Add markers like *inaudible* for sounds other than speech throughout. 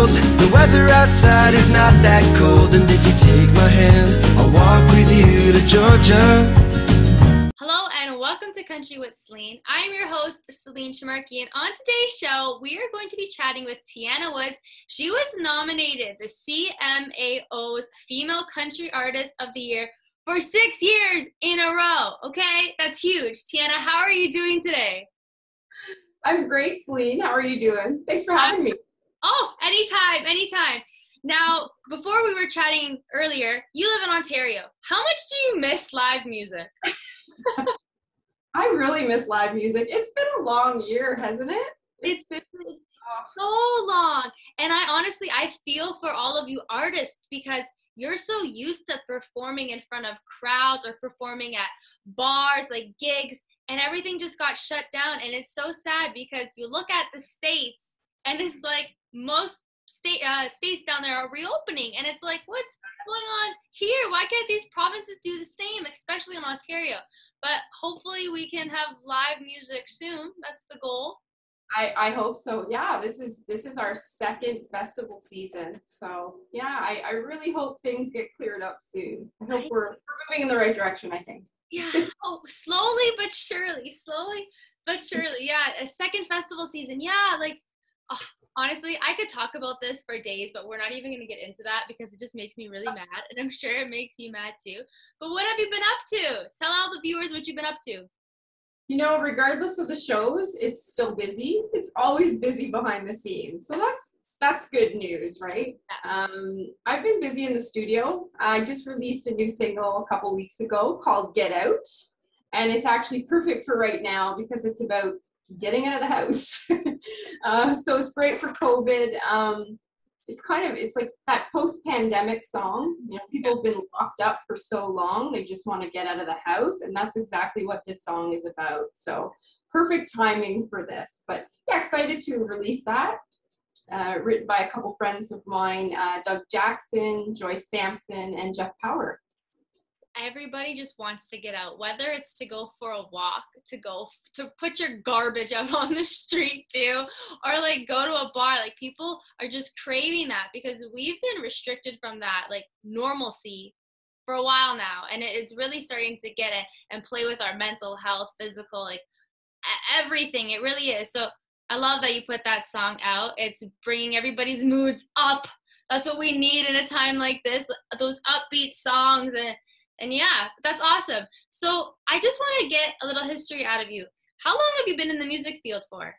told the weather outside is not that cold. And if you take my hand, I'll walk with you to Georgia. Hello and welcome to Country with Celine. I am your host, Celine Trimarchi, and on today's show, we are going to be chatting with Tianna Woods. She was nominated the CMAO's Female Country Artist of the Year for six years in a row. Okay, that's huge. Tianna, how are you doing today? I'm great, Celine. How are you doing? Thanks for having me. Oh, anytime, anytime. Now, before we were chatting earlier, you live in Ontario. How much do you miss live music? *laughs* I really miss live music. It's been a long year, hasn't it? It's been so long. And I honestly, I feel for all of you artists because you're so used to performing in front of crowds or performing at bars, like gigs, and everything just got shut down. And it's so sad because you look at the states and it's like most state uh, states down there are reopening, and it's like, what's going on here? Why can't these provinces do the same, especially in Ontario? But hopefully, we can have live music soon. That's the goal. I, I hope so. Yeah, this is this is our second festival season. So yeah, I, I really hope things get cleared up soon. I hope we're, we're moving in the right direction, I think. Yeah. *laughs* Oh, slowly but surely. Slowly but surely. Yeah. A second festival season. Yeah, like oh, honestly, I could talk about this for days, but we're not even going to get into that because it just makes me really mad. And I'm sure it makes you mad too. But what have you been up to? Tell all the viewers what you've been up to. You know, regardless of the shows, it's still busy. It's always busy behind the scenes. So that's that's good news, right? Um, I've been busy in the studio. I just released a new single a couple weeks ago called Get Out. And it's actually perfect for right now because it's about getting out of the house. *laughs* uh, so it's great for COVID. Um, it's kind of it's like that post-pandemic song. You know, people have been locked up for so long; they just want to get out of the house, and that's exactly what this song is about. So perfect timing for this. But yeah, excited to release that. Uh, written by a couple friends of mine, uh, Doug Jackson, Joyce Sampson, and Jeff Power everybody just wants to get out whether it's to go for a walk to go to put your garbage out *laughs* on the street too or like go to a bar like people are just craving that because we've been restricted from that like normalcy for a while now and it's really starting to get it and play with our mental health physical like everything it really is. So i love that you put that song out it's bringing everybody's moods up. That's what we need in a time like this those upbeat songs and and yeah, that's awesome. So I just want to get a little history out of you. How long have you been in the music field for?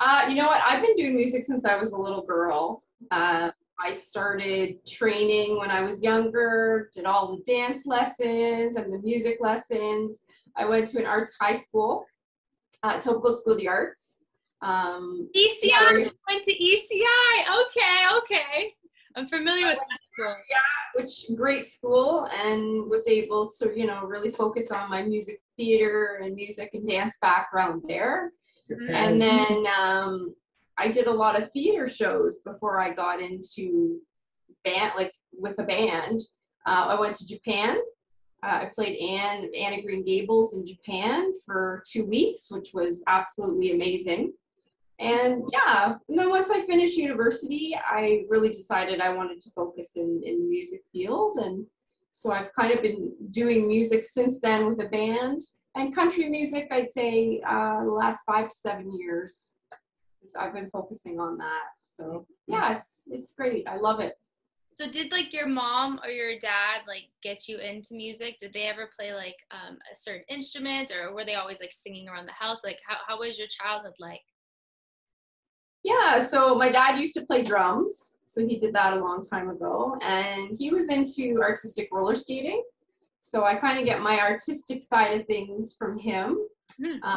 Uh, you know what? I've been doing music since I was a little girl. Uh, I started training when I was younger, did all the dance lessons and the music lessons. I went to an arts high school, uh, Etobicoke School of the Arts. Um, ECI, went to ECI. Okay, okay. I'm familiar with that school. Yeah, which great school, and was able to you know really focus on my music theater and music and dance background there. Mm-hmm. And then um, I did a lot of theater shows before I got into band, like with a band. Uh, I went to Japan. Uh, I played Anne Anne of Green Gables in Japan for two weeks, which was absolutely amazing and yeah and then once i finished university i really decided i wanted to focus in in the music field. And so i've kind of been doing music since then with a band and country music i'd say uh, the last five to seven years. I've been focusing on that. So yeah it's it's great. I love it. So did like your mom or your dad like get you into music? Did they ever play like um, a certain instrument or were they always like singing around the house? Like how, how was your childhood like yeah, so my dad used to play drums, so he did that a long time ago, and he was into artistic roller skating. So I kind of get my artistic side of things from him. Mm. Uh,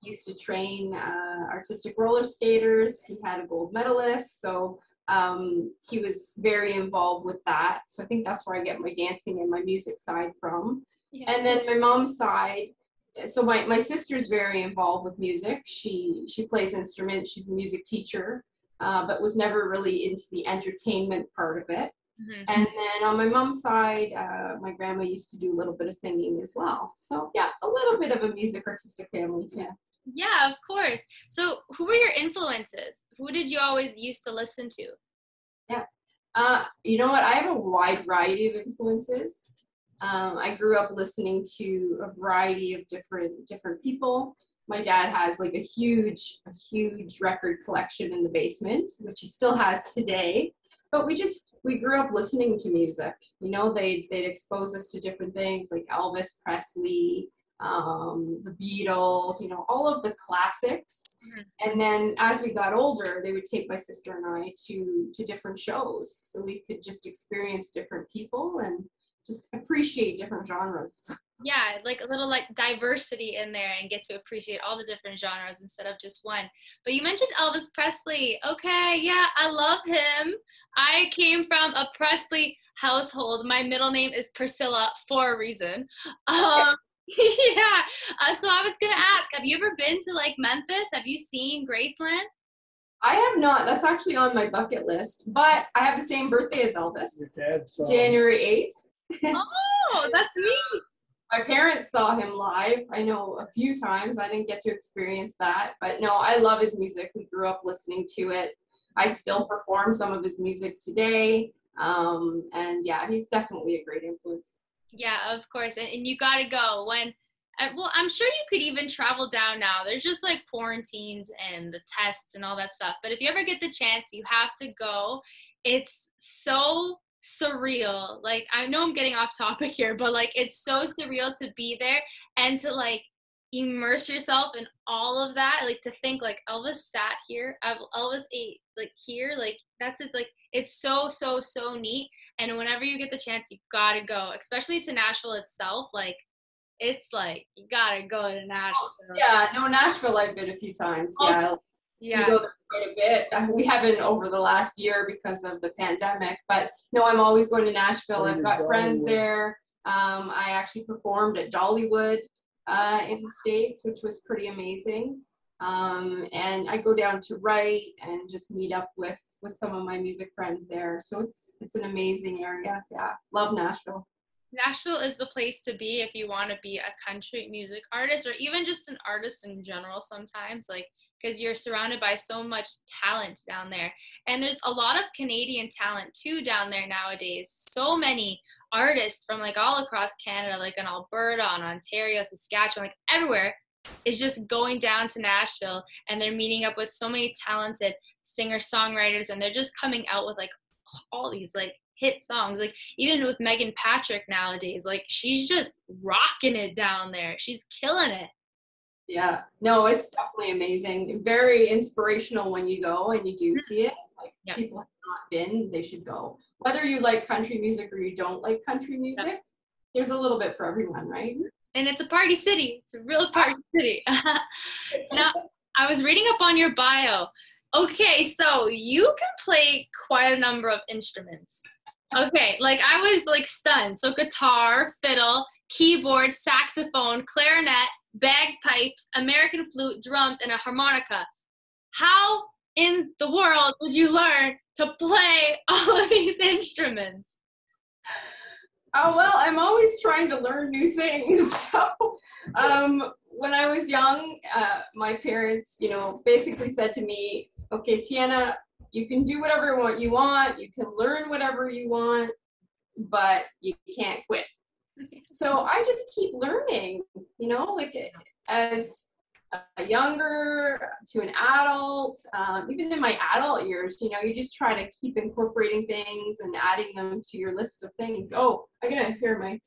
he used to train uh, artistic roller skaters. He had a gold medalist, so um, he was very involved with that. So I think that's where I get my dancing and my music side from. Yeah. And then my mom's side, so my, my sister's very involved with music. She she plays instruments. She's a music teacher, uh, but was never really into the entertainment part of it. Mm-hmm. And then on my mom's side, uh, my grandma used to do a little bit of singing as well. So yeah, a little bit of a music artistic family. Yeah. Yeah, of course. So who were your influences? who did you always used to listen to? Yeah. Uh, you know what? I have a wide variety of influences. Um, I grew up listening to a variety of different different people. My dad has like a huge, a huge record collection in the basement, which he still has today. But we just we grew up listening to music. You know, they they'd expose us to different things like Elvis Presley, um, the Beatles, you know, all of the classics. Mm-hmm. And then as we got older, they would take my sister and I to to different shows, so we could just experience different people and just appreciate different genres. Yeah, like a little like diversity in there and get to appreciate all the different genres instead of just one. But you mentioned Elvis Presley. Okay, yeah, I love him. I came from a Presley household. My middle name is Priscilla for a reason. Um, *laughs* yeah. Uh, so I was gonna ask, have you ever been to like Memphis? Have you seen Graceland? I have not. That's actually on my bucket list. But I have the same birthday as Elvis. Your dad's January eighth *laughs* oh, that's neat. My parents saw him live. I know a few times. I didn't get to experience that, but no, I love his music. We grew up listening to it. I still perform some of his music today. Um, and yeah, he's definitely a great influence. Yeah, of course. And, and you got to go when, uh, well, I'm sure you could even travel down now. There's just like quarantines and the tests and all that stuff. But if you ever get the chance, you have to go. It's so surreal. Like I know I'm getting off topic here, but like it's so surreal to be there and to like immerse yourself in all of that. Like to think like Elvis sat here, Elvis ate like here, like that's his like it's so so so neat. And whenever you get the chance, you gotta go, especially to Nashville itself. Like it's like you gotta go to oh, Nashville. Yeah, no, Nashville I've been a few times. Oh, yeah, yeah. We go there quite a bit. We haven't over the last year because of the pandemic, but no, I'm always going to Nashville. I've got friends there. Um, I actually performed at Dollywood uh, in the States, which was pretty amazing. Um, and I go down to write and just meet up with with some of my music friends there. So it's it's an amazing area. Yeah, love Nashville. Nashville is the place to be if you want to be a country music artist or even just an artist in general sometimes like because you're surrounded by so much talent down there. And there's a lot of Canadian talent too down there nowadays. So many artists from like all across Canada, like in Alberta, on Ontario, Saskatchewan, like everywhere is just going down to Nashville and they're meeting up with so many talented singer songwriters and they're just coming out with like all these like hit songs like even with Meghan Patrick nowadays like she's just rocking it down there she's killing it yeah, no, it's definitely amazing. Very inspirational when you go and you do mm-hmm. see it. Like yeah. people have not been, they should go. Whether you like country music or you don't like country music, yeah. there's a little bit for everyone, right? And it's a party city. It's a real party *laughs* city. *laughs* now, I was reading up on your bio. Okay, so you can play quite a number of instruments. Okay, like I was like stunned. So guitar, fiddle, keyboard, saxophone, clarinet, bagpipes, American flute, drums, and a harmonica. How in the world did you learn to play *laughs* all of these instruments? Oh, well, I'm always trying to learn new things. *laughs* So, um, when I was young, uh, my parents, you know, basically said to me, okay, Tianna, you can do whatever you want, you can learn whatever you want, but you can't quit. So I just keep learning, you know, like as a younger to an adult, um, even in my adult years, you know, you just try to keep incorporating things and adding them to your list of things. Oh, I'm gonna hear my,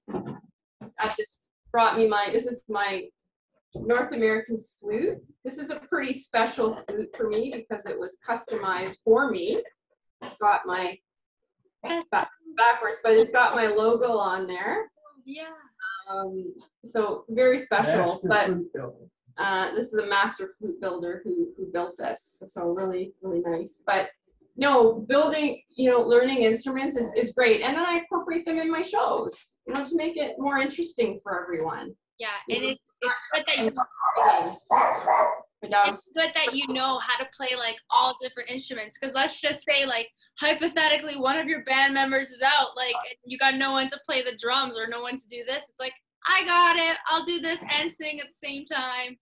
I just brought me my, this is my North American flute. This is a pretty special flute for me because it was customized for me. It's got my, backwards, but it's got my logo on there. Yeah. Um, so very special, master but uh, this is a master flute builder who who built this. So really really nice. But no, building you know learning instruments is is great, and then I incorporate them in my shows, you know, to make it more interesting for everyone. Yeah, and it's it's good that you it's good that you know how to play like all different instruments because let's just say like hypothetically one of your band members is out like you got no one to play the drums or no one to do this. It's like i got it. I'll do this and sing at the same time.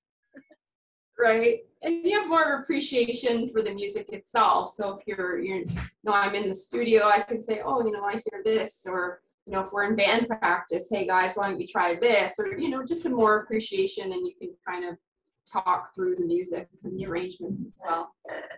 Right? And you have more appreciation for the music itself. So if you're, you're, you know, I'm in the studio, I can say, oh, you know, I hear this, or you know, if we're in band practice, hey guys, why don't you try this, or you know, just a more appreciation, and you can kind of talk through the music and the arrangements as well.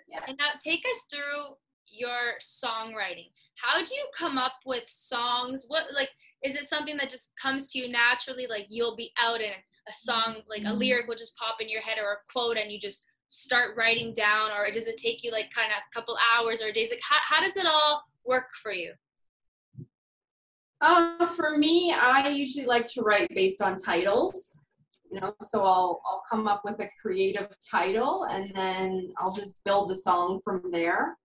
Yeah. And now take us through your songwriting. How do you come up with songs? What like is it something that just comes to you naturally? Like you'll be out and a song, like a mm-hmm. lyric will just pop in your head or a quote and you just start writing down or does it take you like kind of a couple hours or days? Like how, how does it all work for you? Uh, for me, I usually like to write based on titles you know so i'll i'll come up with a creative title and then i'll just build the song from there.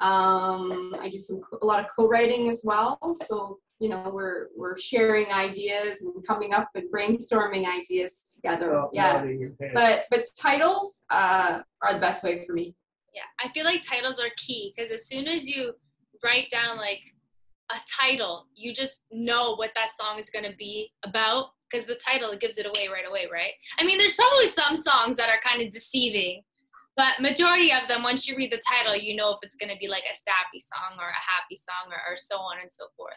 Um, i do some a lot of co-writing as well. So you know we're we're sharing ideas and coming up and brainstorming ideas together. Oh, yeah. but but titles uh, are the best way for me. Yeah i feel like titles are key because as soon as you write down like a title you just know what that song is going to be about because the title it gives it away right away, right? I mean, there's probably some songs that are kind of deceiving, but majority of them, once you read the title, you know if it's going to be like a sappy song or a happy song or, or so on and so forth.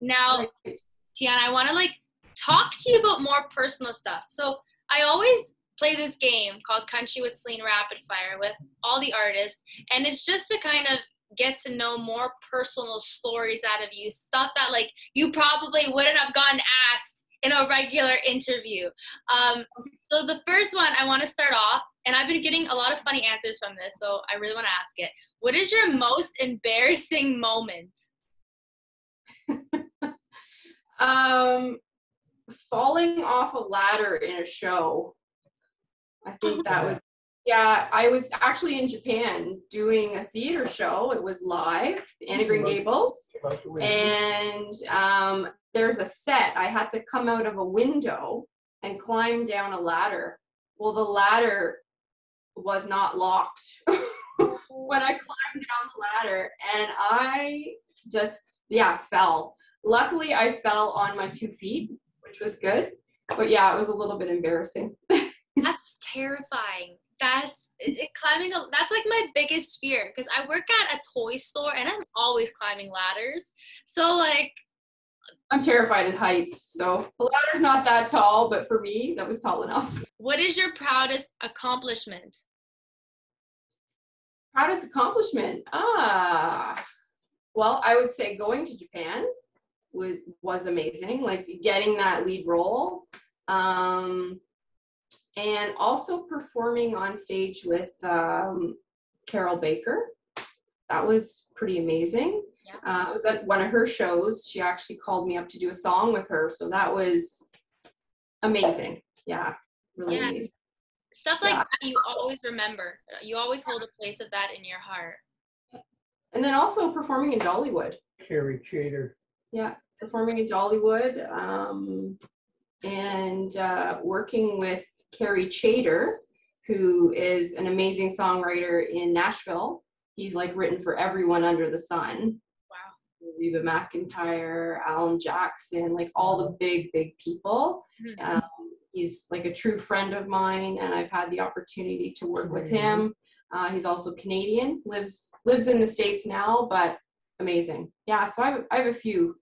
Now, Tianna, I want to like talk to you about more personal stuff. So I always play this game called Country with Celine Rapid Fire with all the artists, and it's just to kind of get to know more personal stories out of you, stuff that like you probably wouldn't have gotten asked in a regular interview. Um, so the first one I want to start off, and I've been getting a lot of funny answers from this, so I really want to ask it. What is your most embarrassing moment? *laughs* um, falling off a ladder in a show. I think that would yeah, I was actually in Japan doing a theater show. It was live, Anne of Green Gables. And um, there's a set. I had to come out of a window and climb down a ladder. Well, the ladder was not locked *laughs* when I climbed down the ladder. And I just, yeah, fell. Luckily, I fell on my two feet, which was good. But yeah, it was a little bit embarrassing. *laughs* That's terrifying that's it, climbing a, that's like my biggest fear because i work at a toy store and i'm always climbing ladders. So like i'm terrified of heights so the ladder's not that tall but for me that was tall enough. *laughs* what is your proudest accomplishment? Proudest accomplishment? Ah well i would say going to japan was amazing like getting that lead role. Um and also performing on stage with um, Carroll Baker. That was pretty amazing. Yeah. Uh, I was at one of her shows. She actually called me up to do a song with her. So that was amazing. Yeah, really yeah. amazing. Stuff like yeah. that you always remember. You always hold a place of that in your heart. And then also performing in Dollywood. Kerry Chater. Yeah, performing in Dollywood um, and uh, working with Kerry Chater, who is an amazing songwriter in Nashville. He's like written for everyone under the sun. Wow. Reba McEntire, Alan Jackson, like all the big, big people. Mm-hmm. Um, he's like a true friend of mine, and I've had the opportunity to work with him. Uh, he's also Canadian, lives lives in the states now, but amazing. Yeah, so I have, I have a few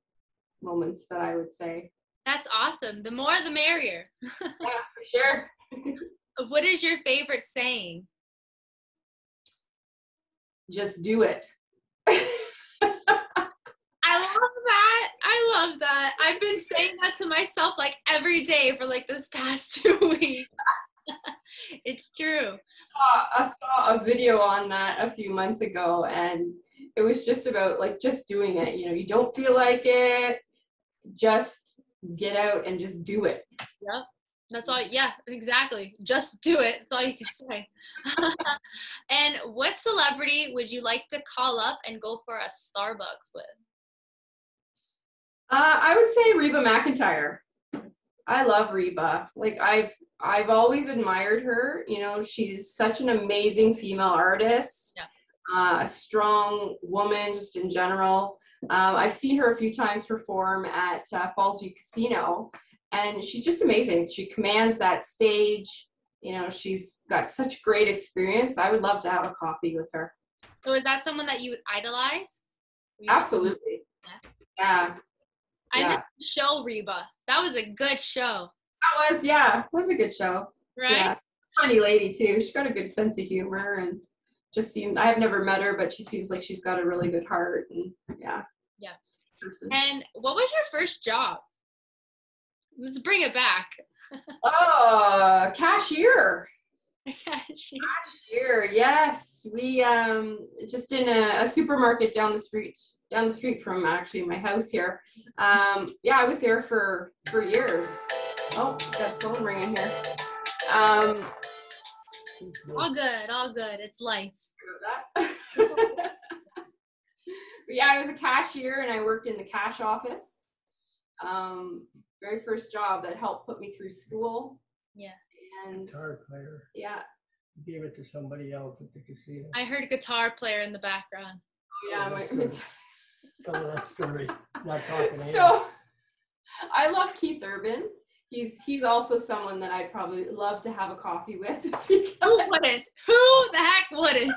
moments that I would say. That's awesome. The more, the merrier. *laughs* yeah, for sure. *laughs* what is your favorite saying? Just do it. I love that. I love that. I've been saying that to myself like every day for like this past *laughs* two weeks. *laughs* it's true. Uh, I saw a video on that a few months ago and it was just about like just doing it. You know, you don't feel like it, just get out and just do it. Yep. That's all. Yeah, exactly. Just do it. That's all you can say. *laughs* and what celebrity would you like to call up and go for a Starbucks with? Uh, I would say Reba McEntire. I love Reba. Like I've I've always admired her. You know, she's such an amazing female artist. Yeah. Uh, a strong woman, just in general. Um, I've seen her a few times perform at uh, Fallsview Casino, and she's just amazing. She commands that stage. you know, she's got such great experience. I would love to have a coffee with her. So is that someone that you would idolize? Absolutely. Yeah. I yeah. missed the show Reba. That was a good show. That was yeah, it was a good show. Right? Yeah. Funny lady too. She's got a good sense of humor and just seemed I've never met her, but she seems like she's got a really good heart and yeah. Yes. And what was your first job? Let's bring it back. oh, cashier. *laughs* Cashier. Cashier, yes. We um just in a, a, supermarket down the street, down the street from actually my house here. Um, yeah, I was there for for years. Oh, that phone ringing here. Um, all good, all good. It's life. *laughs* yeah, I was a cashier and I worked in the cash office. Um, very first job that helped put me through school. Yeah. And guitar player. Yeah. Gave it to somebody else at the casino. I heard a guitar player in the background. Oh, yeah, my, *laughs* Tell that story. Not talking. So, *laughs* I love Keith Urban. He's he's also someone that I'd probably love to have a coffee with. *laughs* Who wouldn't? Who the heck wouldn't?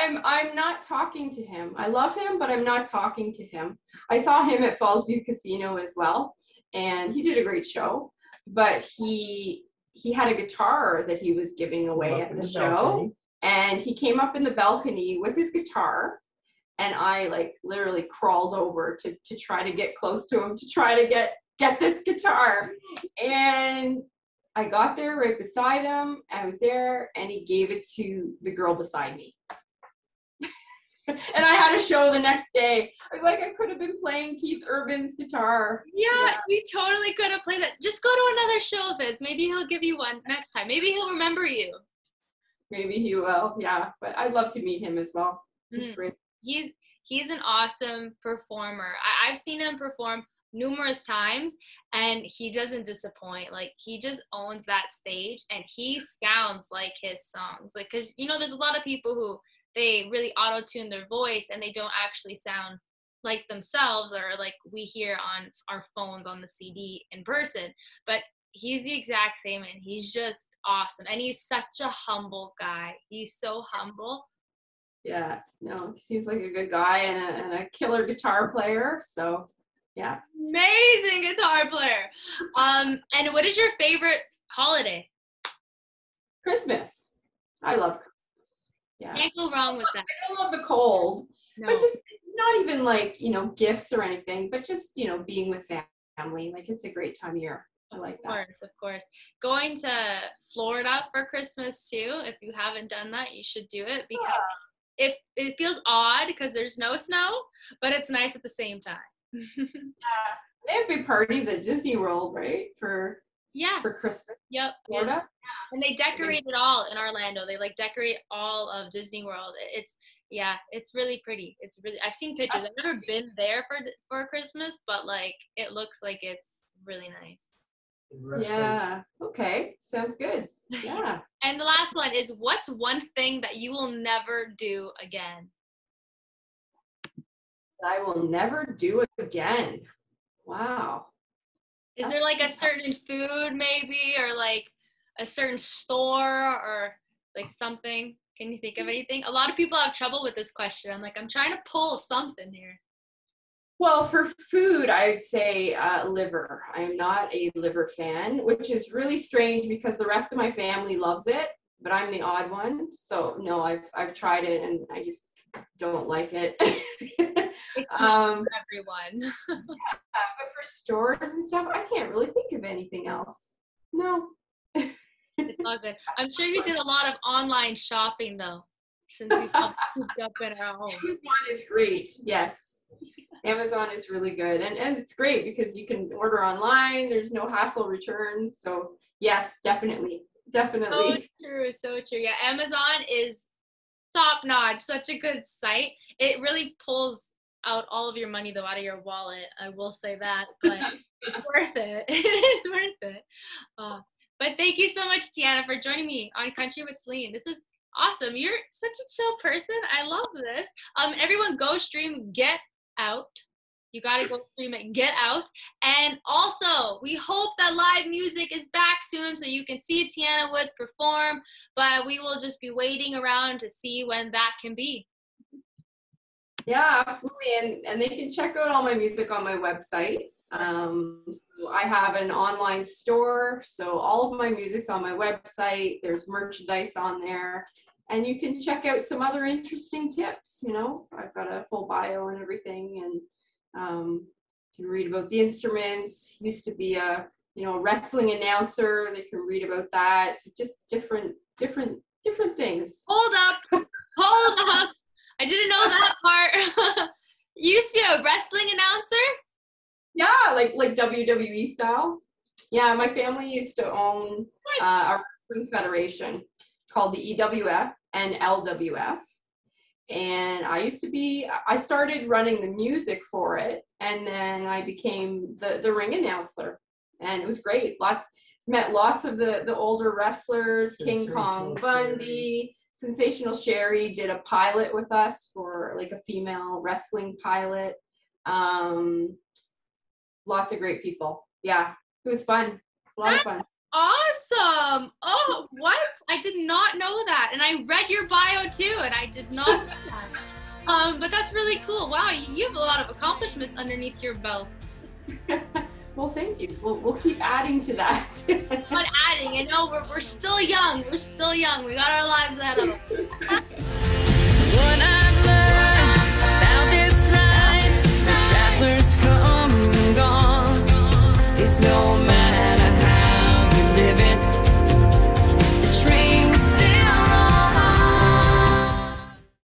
I'm I'm not talking to him. I love him, but I'm not talking to him. I saw him at Fallsview Casino as well, and he did a great show. But he he had a guitar that he was giving away at the, the show, balcony. and he came up in the balcony with his guitar, and I like literally crawled over to to try to get close to him to try to get get this guitar, and I got there right beside him. I was there, and he gave it to the girl beside me. *laughs* and I had a show the next day. I was like, I could have been playing Keith Urban's guitar. Yeah, yeah, we totally could have played that. Just go to another show of his. Maybe he'll give you one next time. Maybe he'll remember you. Maybe he will. Yeah, but I'd love to meet him as well. He's mm. great. He's he's an awesome performer. I, I've seen him perform numerous times and he doesn't disappoint like he just owns that stage and he sounds like his songs like because you know there's a lot of people who they really auto tune their voice and they don't actually sound like themselves or like we hear on our phones on the CD in person. But he's the exact same and he's just awesome. And he's such a humble guy. He's so humble. Yeah, no, he seems like a good guy and a, and a killer guitar player. So, yeah. Amazing guitar player. Um, and what is your favorite holiday? Christmas. I love Christmas. Yeah. Can't go wrong with that. I don't love the cold. No. But just not even like, you know, gifts or anything, but just, you know, being with family. Like it's a great time of year. I like that. Of course, of course. Going to Florida for Christmas too. If you haven't done that, you should do it because yeah. if it feels odd because there's no snow, but it's nice at the same time. *laughs* yeah. They have big parties at Disney World, right? For yeah for Christmas. Yep. Florida. And they decorate it all in Orlando. They like decorate all of Disney World. It's yeah, it's really pretty. It's really I've seen pictures. That's I've never been there for for Christmas, but like it looks like it's really nice. Yeah. Okay. Sounds good. Yeah. *laughs* and the last one is what's one thing that you will never do again? I will never do again. Wow. Is there like a certain food maybe or like a certain store or like something? Can you think of anything? A lot of people have trouble with this question. I'm like, I'm trying to pull something here. Well, for food, I'd say uh, liver. I am not a liver fan, which is really strange because the rest of my family loves it, but I'm the odd one. So no, I've I've tried it and I just don't like it. *laughs* *laughs* um, everyone. *laughs* yeah, stores and stuff, I can't really think of anything else. No. it's all good. *laughs* I'm sure you did a lot of online shopping though, since you moved *laughs* up in our home. Amazon is great. Yes. Amazon is really good. And, and it's great because you can order online. There's no hassle returns. So yes, definitely. Definitely. So true. So true. Yeah. Amazon is top notch. Such a good site. It really pulls out all of your money though out of your wallet. I will say that, *laughs* but it's worth it. *laughs* It is worth it. Uh, but thank you so much, Tianna, for joining me on Country with Celine. This is awesome. You're such a chill person. I love this. Um, everyone, go stream Get Out You got to go stream it, get out. And also, we hope that live music is back soon so you can see Tianna Woods perform, but we will just be waiting around to see when that can be. Yeah, absolutely. And and they can check out all my music on my website. Um, so I have an online store, so all of my music's on my website. There's merchandise on there, and you can check out some other interesting tips. You know, I've got a full bio and everything, and um, you can read about the instruments. Used to be a you know wrestling announcer. They can read about that. So just different different different things. Hold up, hold up. I didn't know that part. *laughs* you used to be a wrestling announcer? Yeah, like like WWE style. Yeah, my family used to own uh, a wrestling federation called the EWF and LWF. And I used to be, I started running the music for it, and then I became the, the ring announcer. And it was great. Lots, met lots of the, the older wrestlers, King Kong Bundy, Sensational Sherri did a pilot with us for like a female wrestling pilot. Um, lots of great people. Yeah, it was fun. A lot That's of fun. Awesome. Oh, what? I did not know that. And I read your bio too, and I did not know that. *laughs* Um, but that's really cool. Wow, you have a lot of accomplishments underneath your belt. *laughs* Well, thank you. We'll, we'll keep adding to that. *laughs* but adding, you know, we're, we're still young. We're still young. We got our lives ahead of us. *laughs* no